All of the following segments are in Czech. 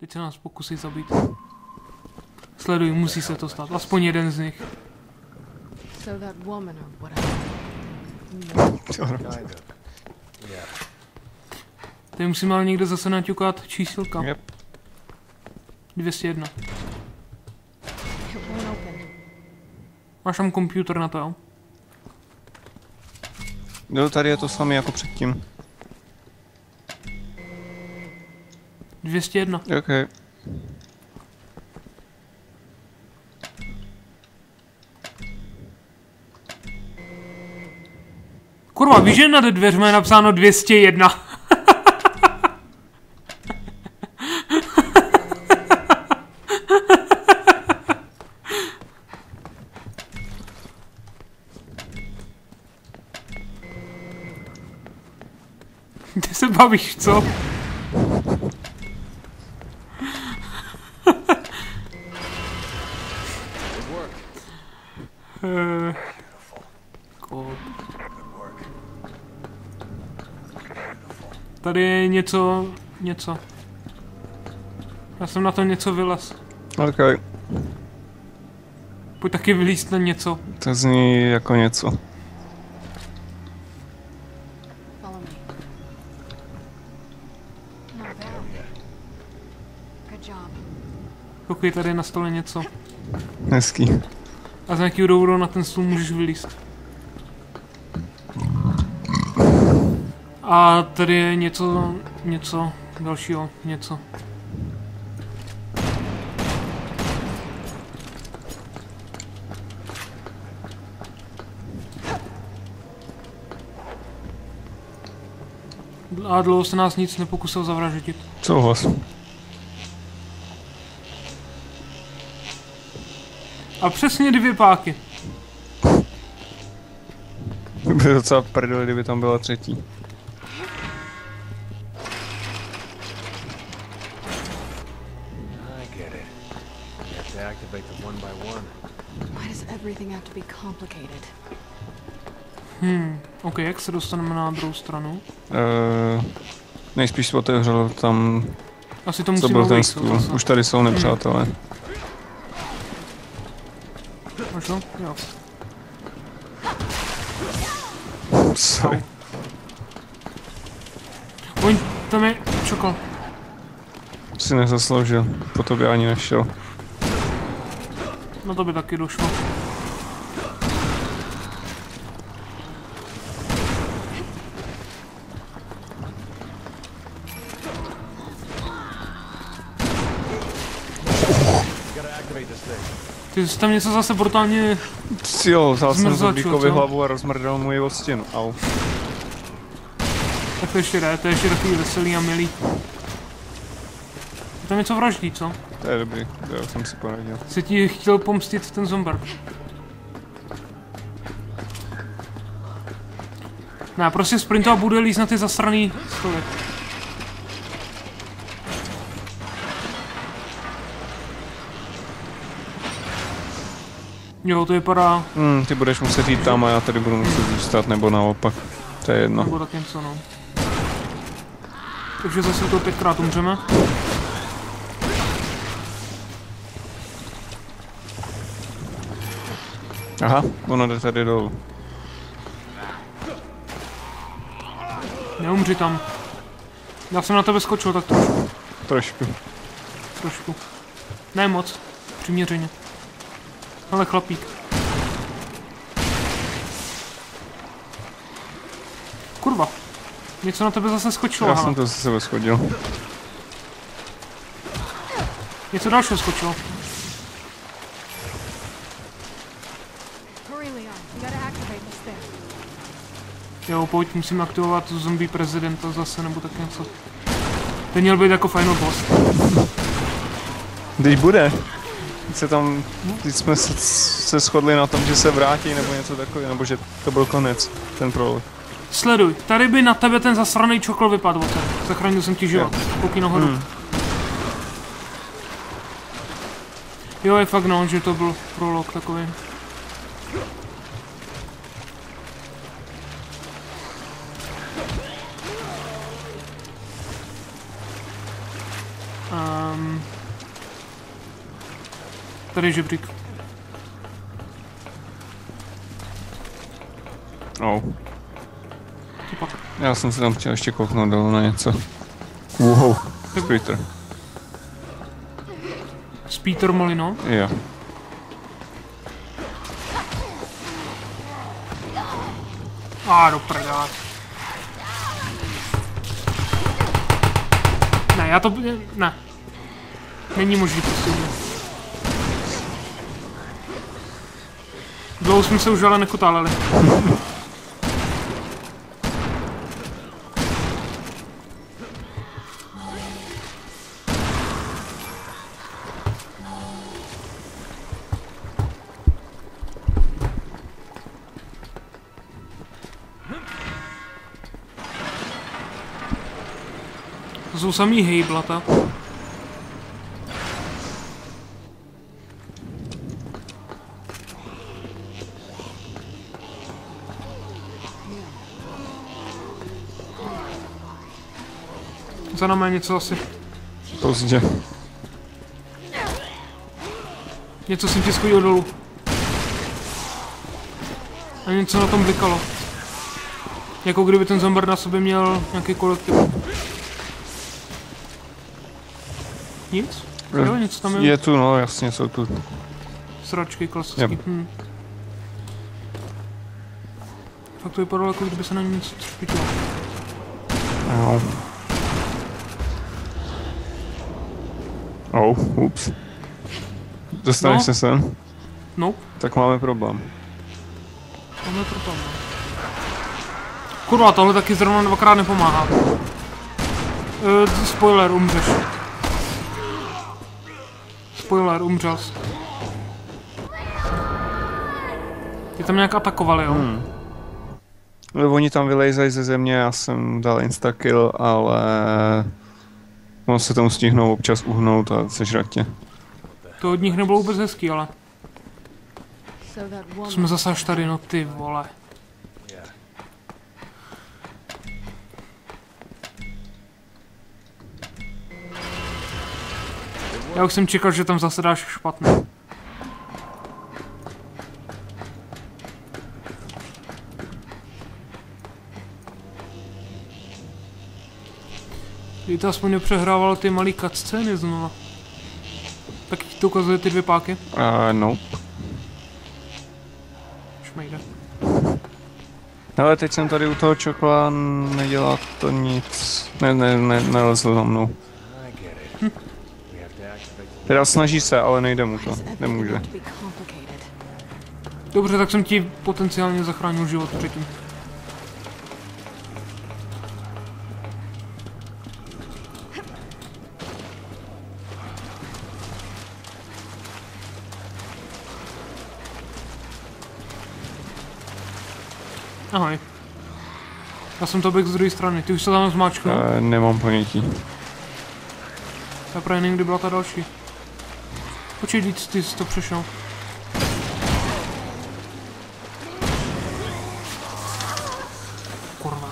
Teď se nás pokusí zabít. Sleduj, musí se to stát. Aspoň jeden z nich. So that woman or whatever. Kind of. Yeah. Tady musíme ale někde zase naťukat čísilka. Yep. 201. It won't open. Máš tam počítač na to, jo? Jo, tady je to samé jako předtím. 201. OK. Kurva, víš, že nad dveřmi je napsáno 201. Ty se bavíš, co? Něco, něco. Já jsem na to něco vylez. OK. Pojď taky vylíst na něco. To zní jako něco. Koukej, tady je na stole něco. Hezký. A z nějakého důvodu na ten stůl můžeš vylíst. A tady je něco, něco dalšího, něco. A dlouho se nás nic nepokusil zavraždit. Souhlas. A přesně dvě páky. By docela prdel, kdyby tam byla třetí. Hmm, ok, jak se dostaneme na druhou stranu? Uh, nejspíš se otevřelo tam, Asi to co musíme byl ten stůl. zase. Už tady jsou nepřátelé. Máš to? Jo. Sorry. Oni, tam je čokol. Si nezasloužil. Po tobě ani nešel. No to by taky došlo. Ty jsi tam něco zase brutálně... Jo, vzal jsem zombíkovi hlavu a rozmrdal mu ji o stěnu. Au. Tak to ještě jde, to je ještě takový veselý a milý. Je tam něco vraždí, co? To je dobrý, já jsem si poradil. Se ti chtěl pomstit ten zomber. Ne, prostě sprintu a bude líst na ty zasraný stoly. Jo, to vypadá Hmm, ty budeš muset jít tam a já tady budu muset zůstat, nebo naopak. To je jedno. nebo tak něco, no. Takže zase to pětkrát umřeme. Aha, ono jde tady dolů. Neumři tam. Já jsem na tebe skočil tak trošku. Trošku. Trošku. Ne moc. Přiměřeně. Ale chlapík. Kurva. Něco na tebe zase skočilo. Já aha. jsem to ze sebe schodil. Něco dalšího skočilo. Hurry, Leon. We gotta activate this thing. Jo, pojď, musím aktivovat zombie prezidenta zase, nebo tak něco. Ten měl být jako final boss. Teď bude. Se tam, teď jsme se, se shodli na tom, že se vrátí nebo něco takového, nebo že to byl konec, ten prolog. Sleduj, tady by na tebe ten zasraný čokol vypadl. Ote. Zachránil jsem ti život. Koukni nahoru. Hmm. Jo, je fakt no, že to byl prolog takový. Tady je žebřík. Oh. Pak? Já jsem se tam chtěl ještě kouknout dolů na něco. Wow. Splitter. S Peter Molino. Jo. A do prdele. Ne, já to... Ne. Není možný prostě. Dlouho jsme se už ale nekutáleli. To jsou samý hejblata. Za námi něco asi. Pozdě. Něco jsem ti schodil dolů. A něco na tom blikalo. Jako kdyby ten zombar na sobě měl nějaký kolektiv. Nic? Jo, něco tam je. Je tu, no jasně, jsou tu. Sračky klasický. Yep. Hm. Fakt to vypadalo jako kdyby se na něm něco třpitilo. Jo. Oh, ups. Dostaneš No. se sem? Nope. Tak máme problém. Je problém. no. Kurva, tohle taky zrovna dvakrát nepomáhá. E, spoiler, umřeš. Spoiler, umřel. Ty tam nějak atakovali, jo? Hmm. No, Oni tam vylejzají ze země, já jsem dal instakill, ale ono se tomu stihnou občas uhnout a sežrat tě. To od nich nebylo vůbec hezký, ale jsme zase až tady, no ty vole. Já už jsem čekal, že tam zase dáš špatně. Kdyby to aspoň nepřehrával ty malý cutscény znova. Tak ti to ukazuje ty dvě páky? Uh, no. Šmejde. Ale teď jsem tady u toho čokla, nedělá to nic. Ne, ne, ne, nelezl za mnou. The Teda snaží se, ale nejde mu to. Nemůže. Dobře, tak jsem ti potenciálně zachránil život předtím. Ahoj. Já jsem to bych z druhé strany, ty už se tam zmáčknul. Uh, nemám ponětí. Já právě nevím, kdy byla ta další. Počkej, víc, ty jsi to přešel. Kurva.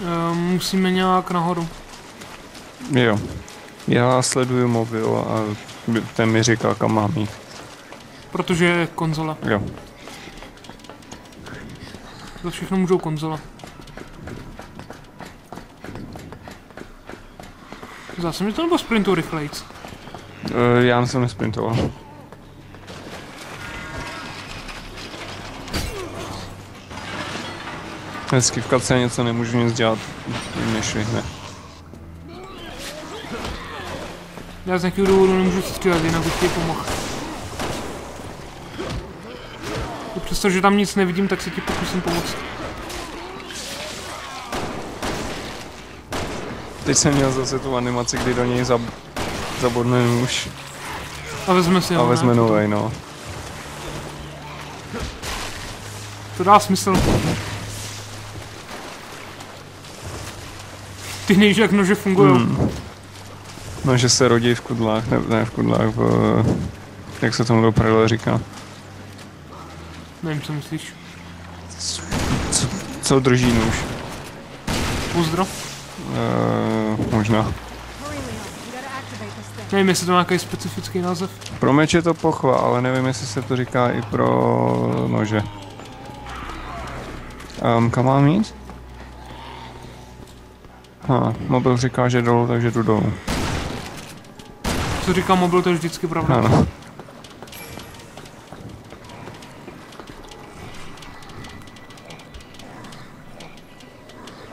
Ehm, musíme nějak nahoru. Jo. Já sleduju mobil a ten mi říká, kam mám jít. Protože je konzole. Jo. To všechno můžou konzole. Zase mi to nebo sprintu rychlejc. Uh, já jsem nesprintoval. Vždycky v kapce něco nemůžu nic dělat, mě švihne. Já z nějakého důvodu nemůžu střílet, jinak bych ti pomohl. I přesto, že tam nic nevidím, tak se ti pokusím pomoct. Teď jsem měl zase tu animaci, kdy do něj zab zabodne nůž A vezme si a ho, vezme ne? novej, no. To dá smysl. Ty nevíš, jak nože fungují. Hmm. No, že se rodí v kudlách, ne, ne v kudlách, v, jak se tomu prdele říká. Nevím, co myslíš. Co, co drží nůž? Pozdro. Uh, možná. This thing. Nevím, jestli to má nějaký specifický název. Pro meč je to pochva, ale nevím, jestli se to říká i pro nože. Um, kam mám jít? Ha, mobil říká, že dolů, takže jdu dolů. Co říká mobil, to je vždycky pravda. Ano.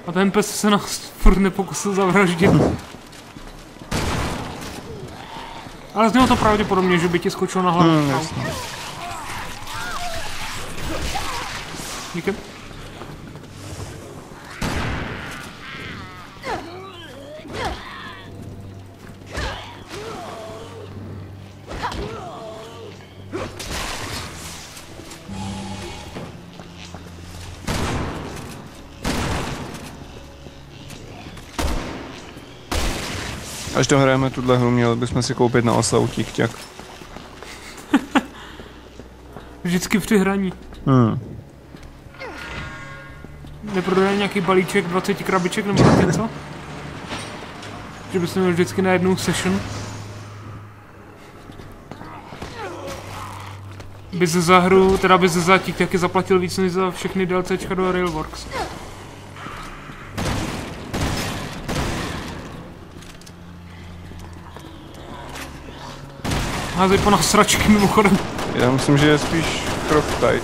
A ten pes se nás furt nepokusil zavraždit. Ale znělo to pravděpodobně, že by ti skočil na hlavu. Hmm. Díky. Až dohrajeme tuhle hru, měli bychom si koupit na oslavu tikťak. Vždycky při hraní. Hmm. Neprodají nějaký balíček 20 krabiček nebo tak něco? Že byste měli vždycky na jednu session? By se za hru, teda by se za těch taky zaplatil víc než za všechny DLCčka do Railworks. Házej po nás sračky mimochodem. Já myslím, že je spíš krok tady.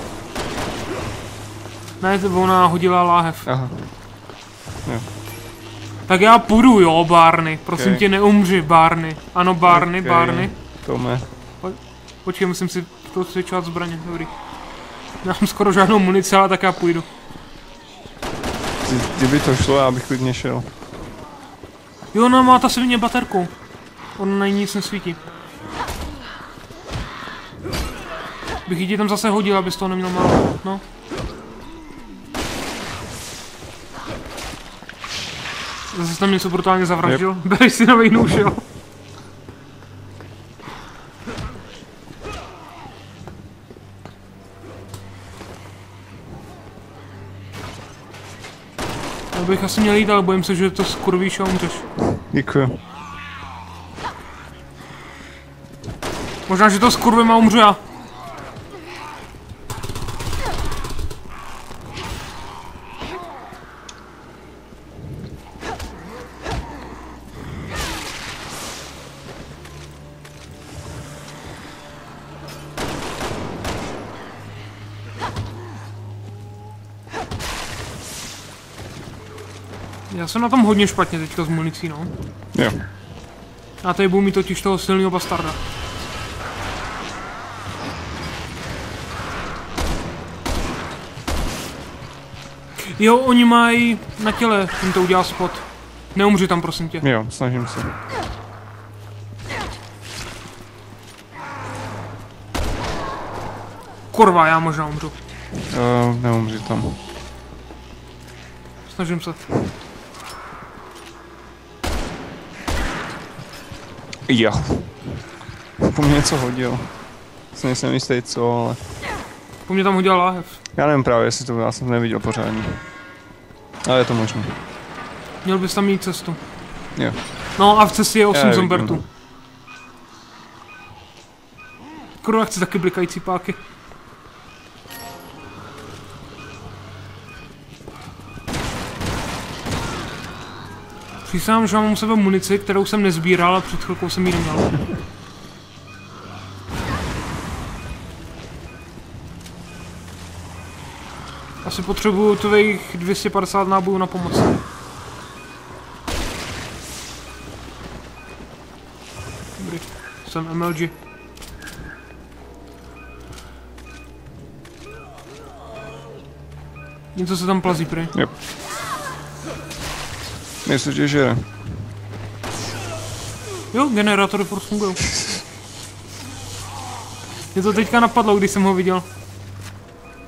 Ne, to ona hodila láhev. Aha. Tak já půjdu, jo, Barney. Prosím Ok. tě, neumři, Barney. Ano, Barney, Ok. Barney. Tome. Počkej, musím si to svědčovat zbraně, dobrý. Nemám skoro žádnou munici, ale tak já půjdu. Kdy- Kdyby to šlo, já bych klidně šel. Jo, no má ta svině baterku. On na ní nic nesvítí. Bych ji tam zase hodil, abys toho neměl málo. No. Zase jsi tam něco brutálně zavraždil. Yep. Bereš si nový nůž, jo. Já bych asi měl jít, ale bojím se, že to skurvíš a umřeš. Děkuji. Možná, že to skurvím a umřu já. Já jsem na tom hodně špatně teďka s municí, no. Jo. A tady budu mít totiž toho silného bastarda. Jo, oni mají na těle, jim to udělá spot. Neumři tam, prosím tě. Jo, snažím se. Kurva, já možná umřu. Uh, neumři tam. Snažím se. Jo. Po mně něco hodil. Se nejsem jistý co, ale... Po mě tam hodila láhev. Já nevím právě, jestli to já jsem neviděl pořádně. Ale je to možné. Měl bys tam mít cestu. Jo. No a v cestě je Já 8 je vidím, zombertů. no. Kurva, chci taky blikající páky. Přísám, že mám u sebe munici, kterou jsem nezbíral a před chvilkou jsem ji neměl. Asi potřebuju tvých 250 nábojů na pomoc. Dobrý, jsem MLG. Něco se tam plazí, prej. Jo. Myslím, že žere. Jo, generátory furt fungují. Mě to teďka napadlo, když jsem ho viděl.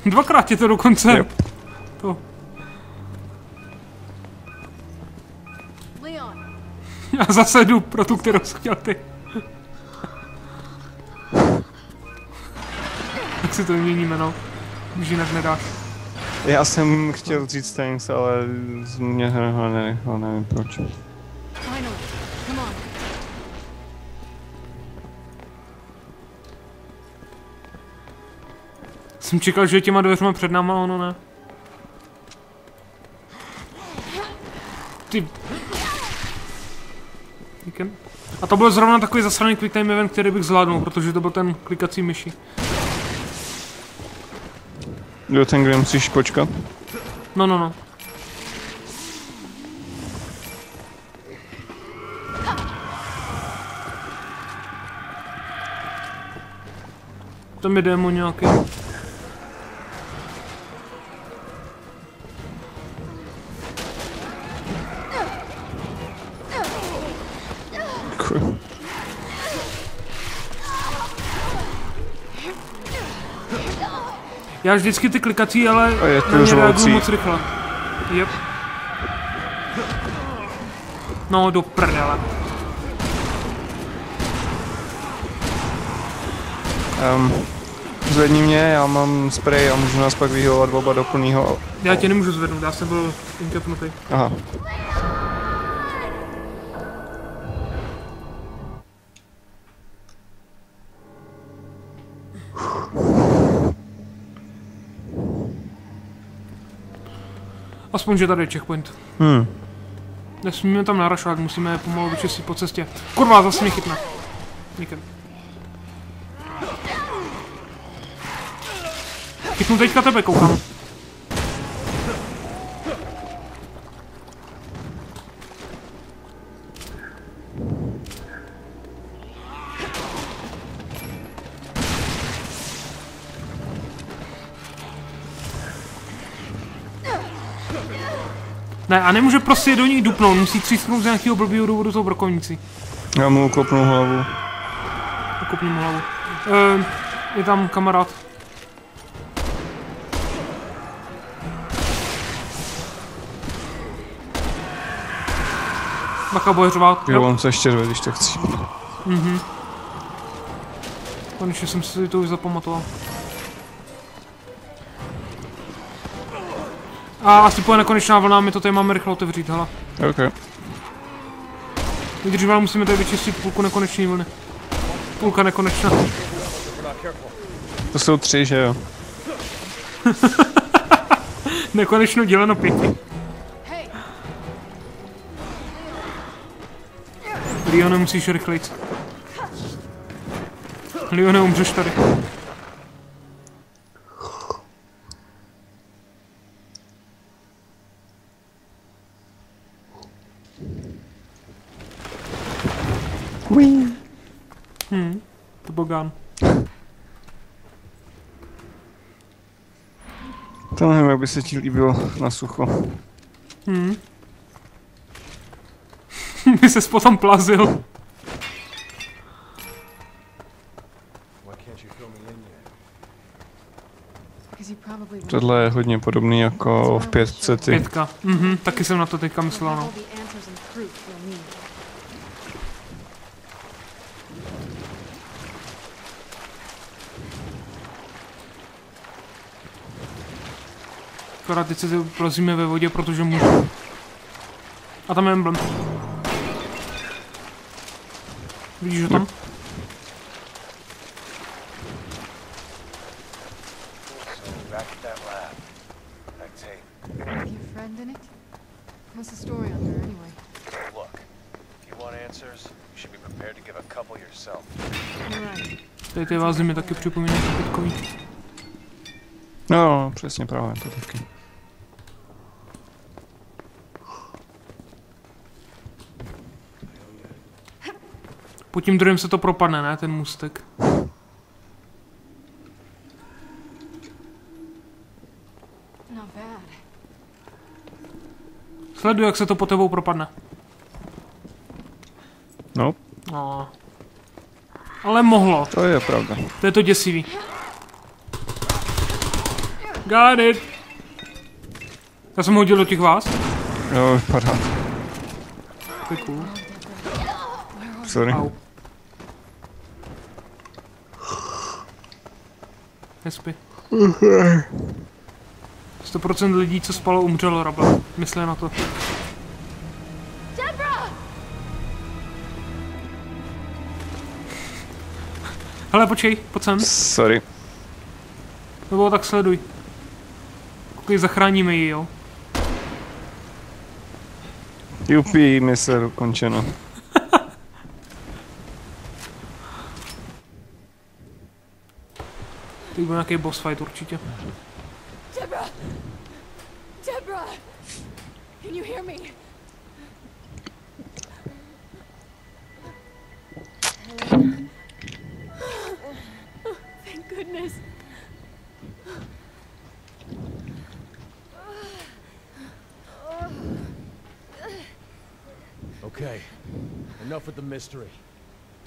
Dvakrát je to dokonce. Jo. To. Leon, Já zase jdu pro tu, kterou jsi chtěl ty. Tak si to vyměníme, no. Když jinak nedáš. Já jsem chtěl říct thanks, ale z mě ho nenechal, nevím proč. Jsem čekal, že těma dveřma před náma, ono ne. Ty... A to byl zrovna takový zasraný quick time event, který bych zvládnul, protože to byl ten klikací myši. Jo, ten, kde musíš počkat. No, no, no. Tam je démon nějaký. Děkuji. Já vždycky ty klikací, ale A je to na ně reaguju řvoucí. moc rychle. Yep. No, do prdele. Um, zvedni mě, já mám spray a můžu nás pak vyhovat oba do plnýho. Já tě nemůžu zvednout, já jsem byl inkapnutý. Aha. Aspoň, že tady je checkpoint. Hmm. Nesmíme tam narašovat, musíme je pomalu vyčistit po cestě. Kurva, zase mě chytne. Díky. Chytnu teďka tebe, koukám. Ne, a nemůže prostě do ní dupnout, musí třísknout z nějakého blbýho důvodu tou brokovnici. Já mu kopnu hlavu. Kopni mu hlavu. E, je tam kamarád. Bacha bude řvát. Jo, on se ještě řve, když to chci. Konečně jsem si to už zapamatoval. A asi půjde nekonečná vlna, my to tady máme rychle otevřít, hele. OK. Ale musíme tady vyčistit půlku nekonečné vlny. Půlka nekonečná. To jsou tři, že jo? Nekonečno děleno pěti. Hey, Lione, musíš rychlejc. Lione, umřeš tady. Hmm, to bogán. To nevím, jak by se ti líbilo na sucho. Hmm. By ses potom plazil. Tohle je hodně podobný jako v pětce ty. Pětka. Mhm, taky jsem na to teďka myslel, no. Akorát teď se plazíme ve vodě, protože můžu. A tam je emblem. Vidíš ho tam? So back at that lab. That tape. With your friend in it? What's the story on her anyway? Look, if you want answers, you should be prepared to give a couple yourself. You're right. Tady ty vázy mi taky připomínají kytkový. No, no, přesně právě, to taky. Po tím druhém se to propadne, ne? Ten můstek. Not bad. Sleduj, jak se to po tebou propadne. No, No. Ale mohlo. to je pravda. To je to děsivý. Got it. Já jsem ho hodil do těch vás. Jo, vypadá. Cool. Sorry. Au. Nespí. 100% lidí, co spalo, umřelo, Rabel. Myslí na to. Hele, počkej, pojď sem. Sorry. Nebo tak sleduj. Koukej, zachráníme ji, jo. Jupi, mise dokončeno. Teď bude nějaký boss fight určitě. Deborah! Deborah! Can you hear me? Thank goodness. Okay, enough with the mystery.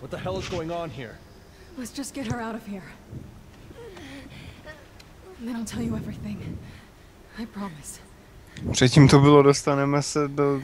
What the hell is going on here? Let's just get her out of here. Předtím to bylo, dostaneme se do